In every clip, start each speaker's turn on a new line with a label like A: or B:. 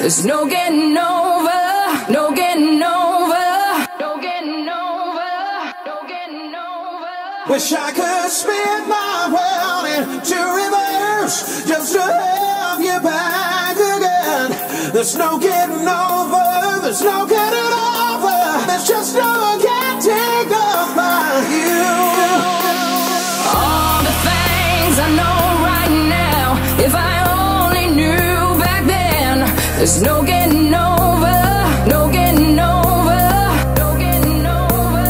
A: there's no getting over, no getting over, no getting over, no getting over.
B: Wish I could spin my world into reverse just to have you back again. There's no getting over, there's no getting over, there's just no
A: there's no getting over, no getting over, no getting over,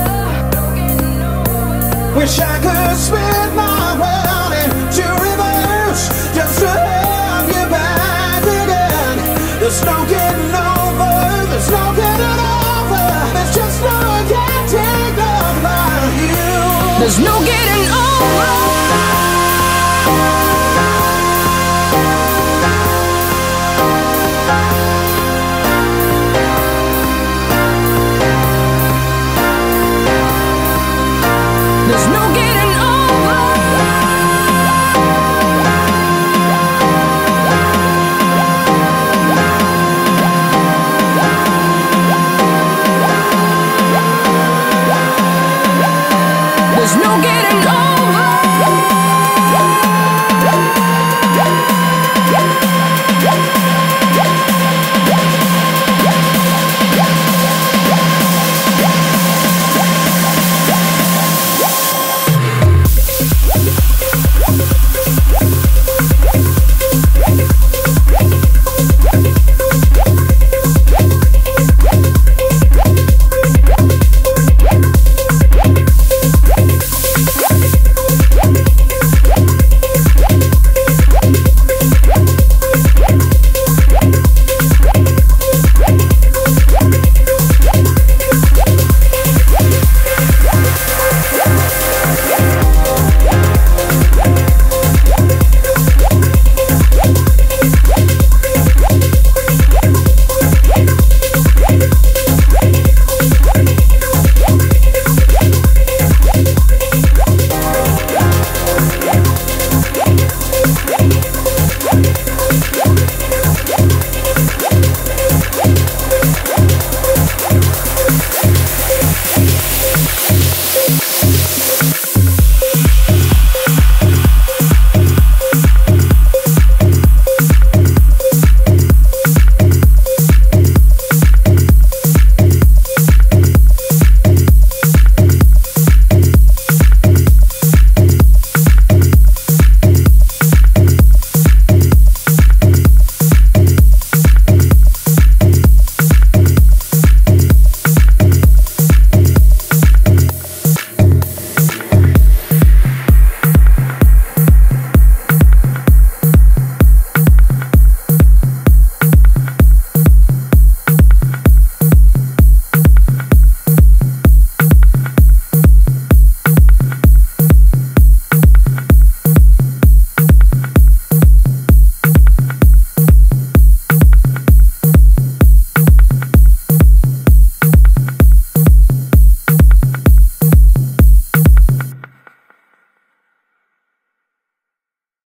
A: no getting over.
B: Wish I could spin my world into reverse just to have you back again. There's no getting over, there's no getting over, there's just no getting over you.
A: There's no getting over.